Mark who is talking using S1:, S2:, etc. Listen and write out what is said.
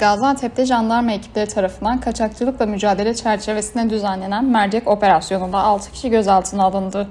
S1: Gaziantep'te jandarma ekipleri tarafından kaçakçılıkla mücadele çerçevesinde düzenlenen mercek operasyonunda 6 kişi gözaltına alındı.